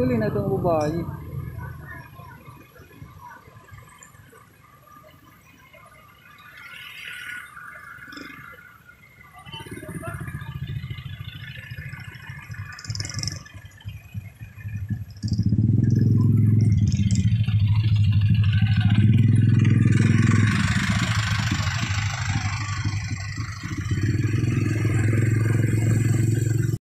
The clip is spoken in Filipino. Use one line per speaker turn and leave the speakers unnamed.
Iuli na itong babae.